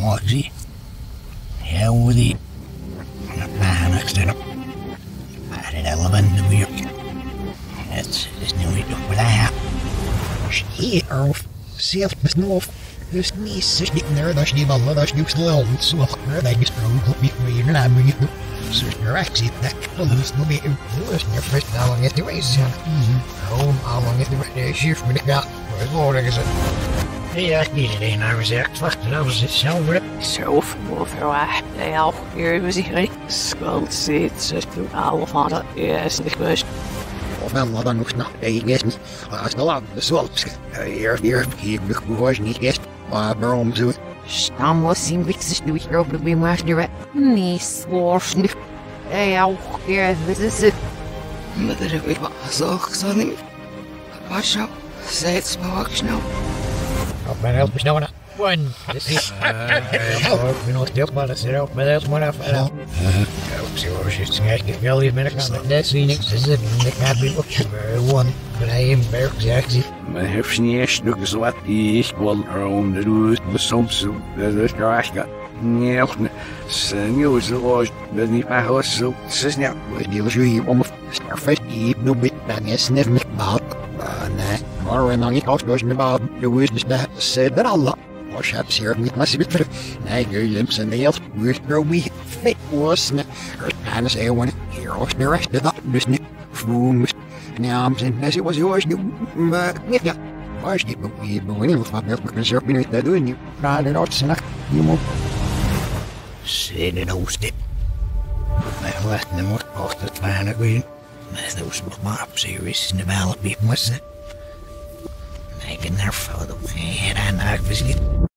Moxie. Hell with it. Next to Maar het eleven weer. Het is nu niet op daar. Hier of zelf besnof. Dus niet zes niet naar dat je niet ballen dat je snel zo naar dat je sprong op je weer naar me. Zo je actie dat kan dus nog meer dus je first lang is die wees zijn. Home al lang is die wees shift met ja. Wat hoor ik ze. Ja, niet alleen naar me zegt. Wacht, dat was het zelf. Zo verwacht hij al hier was hij schuld zit ze toen alle van dat is niet geweest. Of wel wat dan nog nog ik is niet. Als de land de zwalp. Hier hier hier nog behoors niet is. Maar waarom zo? Stam was zien wie zich nu hier op de weer maar nu. Nee, zworf niet. Hij ook hier dit is het. Maar dat heb ik wel zo gezien. Pas op, zei het smaak snel. Op mijn help is nou een one. Dit is. Eh, eh. Oh, ik ben nog stil, maar dat is er ook met heel maar af. Op zich was het snel. Ik wil er hier met een net zien. Ik zit er ik heb hier op je one. Maar hij in berg zegt hij. Maar heeft ze niet eens nog eens wat ik wil erom de doet, maar soms zo, dat is graag. Nee, ook niet. Ze eh, nieuw zo, oh, dat niet maar hoor zo. Ze is niet. Die was hier om starfest. Ik noem het dan is net met baat. Nee, maar we dan niet als dus met baat. Je wist dus dat ze er alle. Als je hebt zeer niet maar ze betreft. Nee, je limps en de heel weird bro me fit was. Er kan eens eeuwen. Hier was de rest dat dus niet. Vroom. Nou, zijn mensen was yours nu. Maar ja. Was niet meer begonnen van welke concert ben ik dat doen nu. Na de kost het weinig weer. Maar dat was